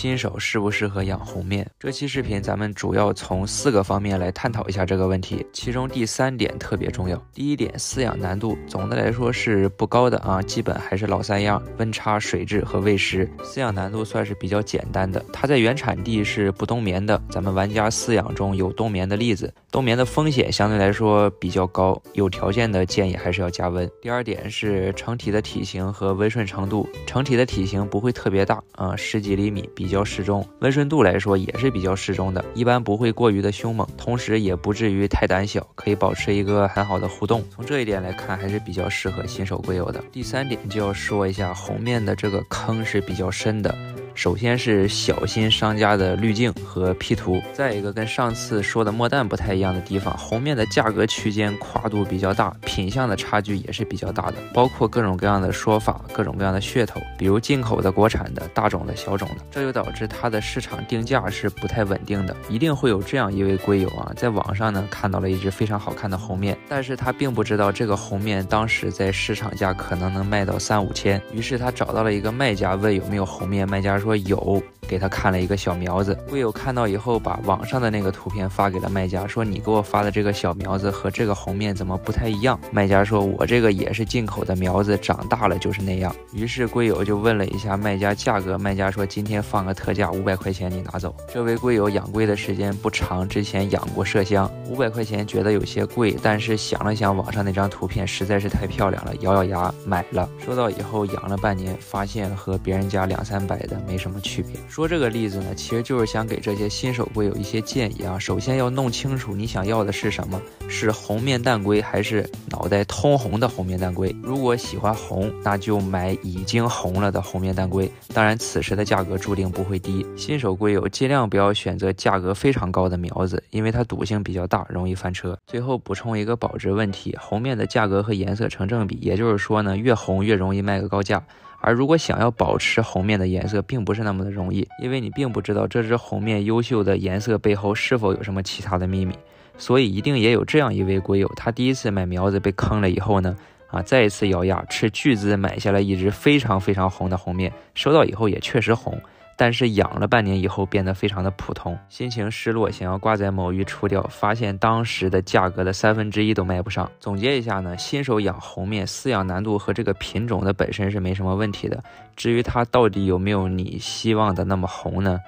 新手适不适合养红面？这期视频咱们主要从四个方面来探讨一下这个问题，其中第三点特别重要。第一点，饲养难度总的来说是不高的啊，基本还是老三样：温差、水质和喂食。饲养难度算是比较简单的，它在原产地是不冬眠的，咱们玩家饲养中有冬眠的例子，冬眠的风险相对来说比较高，有条件的建议还是要加温。第二点是成体的体型和温顺程度，成体的体型不会特别大啊，十几厘米，比比较适中。温顺度来说也是比较适中的，一般不会过于的凶猛，同时也不至于太胆小，可以保持一个很好的互动。从这一点来看，还是比较适合新手龟友的。第三点就要说一下，红面的这个坑是比较深的。首先是小心商家的滤镜和 P 图，再一个跟上次说的墨蛋不太一样的地方，红面的价格区间跨度比较大，品相的差距也是比较大的，包括各种各样的说法，各种各样的噱头，比如进口的、国产的、大种的、小种的，这就导致它的市场定价是不太稳定的。一定会有这样一位龟友啊，在网上呢看到了一只非常好看的红面，但是他并不知道这个红面当时在市场价可能能卖到三五千，于是他找到了一个卖家问有没有红面，卖家说说有给他看了一个小苗子，贵友看到以后，把网上的那个图片发给了卖家，说你给我发的这个小苗子和这个红面怎么不太一样？卖家说，我这个也是进口的苗子，长大了就是那样。于是贵友就问了一下卖家价格，卖家说今天放个特价，五百块钱你拿走。这位贵友养龟的时间不长，之前养过麝香，五百块钱觉得有些贵，但是想了想网上那张图片实在是太漂亮了，咬咬牙买了。收到以后养了半年，发现和别人家两三百的没什么区别。说这个例子呢，其实就是想给这些新手龟有一些建议啊。首先要弄清楚你想要的是什么，是红面蛋龟还是脑袋通红的红面蛋龟。如果喜欢红，那就买已经红了的红面蛋龟。当然，此时的价格注定不会低。新手龟友尽量不要选择价格非常高的苗子，因为它赌性比较大，容易翻车。最后补充一个保值问题：红面的价格和颜色成正比，也就是说呢，越红越容易卖个高价。而如果想要保持红面的颜色，并不是那么的容易，因为你并不知道这只红面优秀的颜色背后是否有什么其他的秘密，所以一定也有这样一位龟友，他第一次买苗子被坑了以后呢，啊，再一次咬牙斥巨资买下了一只非常非常红的红面，收到以后也确实红。但是养了半年以后变得非常的普通，心情失落，想要挂在某鱼出掉，发现当时的价格的三分之一都卖不上。总结一下呢，新手养红面饲养难度和这个品种的本身是没什么问题的，至于它到底有没有你希望的那么红呢？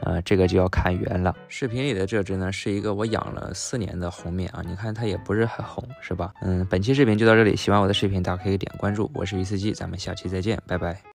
呃，这个就要看缘了。视频里的这只呢是一个我养了四年的红面啊，你看它也不是很红，是吧？嗯，本期视频就到这里，喜欢我的视频大家可以点关注，我是鱼司机，咱们下期再见，拜拜。